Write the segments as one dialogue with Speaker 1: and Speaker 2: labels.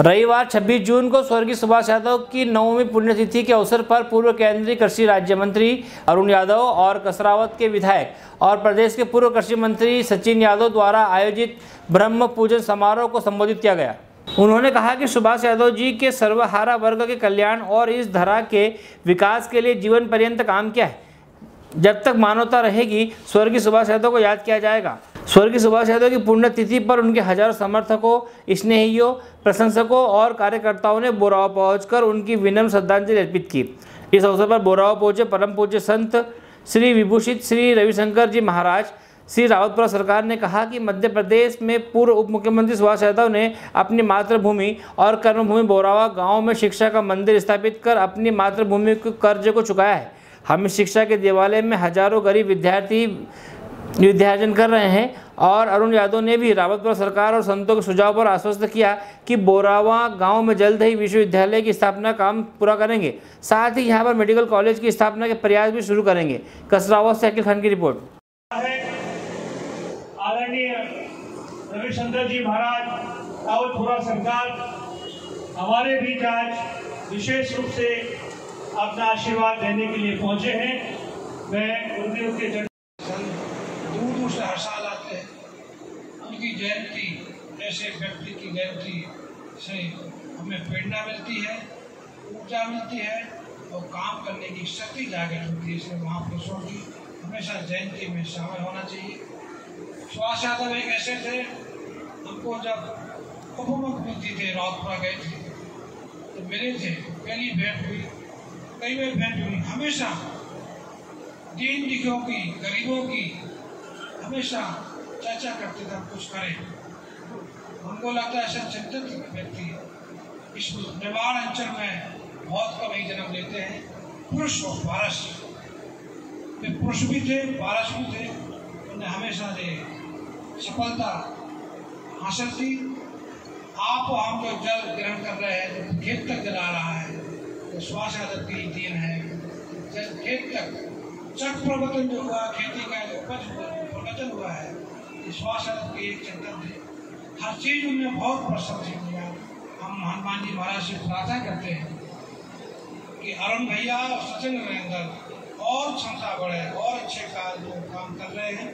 Speaker 1: रविवार 26 जून को स्वर्गीय सुभाष यादव की नवमी पुण्यतिथि के अवसर पर पूर्व केंद्रीय कृषि राज्य मंत्री अरुण यादव और कसरावत के विधायक और प्रदेश के पूर्व कृषि मंत्री सचिन यादव द्वारा आयोजित ब्रह्म पूजन समारोह को संबोधित किया गया। उन्होंने कहा कि सुभाष यादव जी के सर्वहारा वर्ग के कल्याण और इस धरा के विकास के लिए जीवन पर्यंत काम किया है। जब तक मानवता रहेगी, स्वर्गीय सुभाष यादव को याद किया जाएगा। स्वर्गीय सुभाष यादव की पुण्यतिथि पर उनके हज़ारों समर्थकों, स्नेहियों, प्रशंसकों और कार्यकर्ताओं ने बोराव पहुंचकर उनकी विनम्र श्रद्धांजलि अर्पित की। इस अवसर पर बोराव पहुँचे परम पूज्य संत श्री विभूषित श्री रविशंकर जी महाराज। श्री रावतपुरा सरकार ने कहा कि मध्य प्रदेश में पूर्व उप मुख्यमंत्री सुभाष यादव ने अपनी मातृभूमि और कर्मभूमि बोरावा गाँव में शिक्षा का मंदिर स्थापित कर अपनी मातृभूमि के कर्ज को चुकाया है। हम शिक्षा के देवालय में हज़ारों गरीब विद्यार्थी विद्यार्जन कर रहे हैं और अरुण यादव ने भी रावतपुर सरकार और संतों के सुझाव पर आश्वस्त किया कि बोरावा गाँव में जल्द ही विश्वविद्यालय की स्थापना काम पूरा करेंगे। साथ ही यहाँ पर मेडिकल कॉलेज की स्थापना के प्रयास भी शुरू करेंगे। कसरावत से अकिल खान की रिपोर्ट।
Speaker 2: आदरणीय रविशंकर जी महाराज, रावतपुरा सरकार, हमारे बीच आज विशेष रूप से अपना आशीर्वाद देने के लिए पहुँचे हैं। मैं गुरुदेव
Speaker 3: से हर साल आते हैं। उनकी जयंती, ऐसे व्यक्ति की जयंती से हमें प्रेरणा मिलती है, ऊर्जा मिलती है और काम करने की शक्ति जागृत होती है, इसलिए महापुरुषों की हमेशा जयंती में शामिल होना चाहिए। सुभाष यादव एक ऐसे थे, हमको जब उप मुख्यमंत्री थे रावतपुरा गए थे तो मिले थे, पहली भेंट हुई। कई बार भेंट हुई। हमेशा दीन दिखों की, गरीबों की हमेशा चर्चा करते थे हम कुछ करें। हमको लगता है ऐसा चिंतित व्यक्ति इस निवाड़ अंचल में बहुत कम ही जन्म लेते हैं। पुरुष और पारस वे पुरुष भी थे पारस भी थे। उन्हें हमेशा से सफलता हासिल की आप और हम जो जल ग्रहण कर रहे हैं जो खेत तक जला रहा है तो श्वास यादव की दिन है जल खेत तक चक प्रवर्तन जो हुआ, खेती का जो उपज प्रवर्तन हुआ है। यादव की एक चिंतन थे। हर चीज़ उनने बहुत प्रशंसित किया हम हनुमान जी महाराज से प्रार्थना करते हैं कि अरुण भैया और सचिन नरेंद्र और क्षमता बढ़े, और अच्छे काम जो काम कर रहे हैं,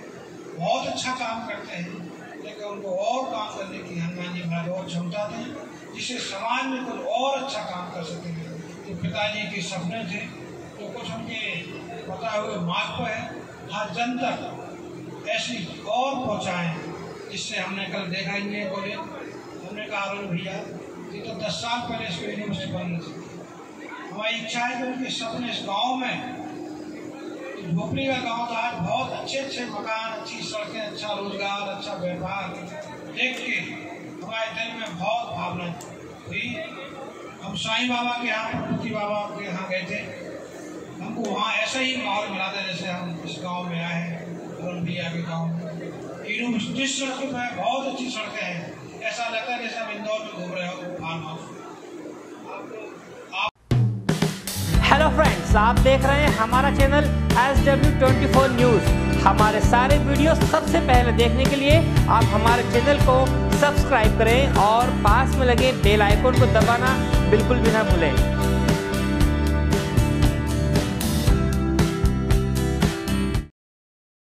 Speaker 3: बहुत अच्छा काम करते हैं। लेकिन उनको और काम करने की हनुमान जी महाराज और क्षमता दें जिससे समाज में कुछ और अच्छा काम कर सकेंगे तो पिताजी के सपने थे तो कुछ उनके बताए हुए मार्ग पर है। हर जन तक ऐसी और पहुँचाएँ, जिससे हमने कल देखा ही नहीं बोले हमने कहा, अरुण भैया, ये तो दस साल पहले इसको यूनिवर्सिटी बननी थी। हमारी इच्छा है कि उनके सपने इस गाँव में झोपड़ी का गाँव था, आज बहुत अच्छे अच्छे मकान, अच्छी सड़कें अच्छा रोज़गार अच्छा व्यापार देख के हमारे दिल में बहुत भावना हुई। हम साईं बाबा के यहाँ प्रकृति बाबा के यहाँ गए थे। हमको वहाँ ऐसा ही माहौल मिला था जैसे हम इस गाँव में आए हैं। अरुण भैया के गाँव में यूनिवर्सिटी सड़क पर है बहुत अच्छी सड़कें हैं। ऐसा लगता है जैसे हम इंदौर में घूम रहे हो फार्म हाउस
Speaker 1: हेलो फ्रेंड्स आप देख रहे हैं हमारा channel S W twenty four news हमारे सारे वीडियो सबसे पहले देखने के लिए आप हमारे चैनल को सब्सक्राइब करें और पास में लगे बेल आइकन को दबाना बिल्कुल भी ना भूलें।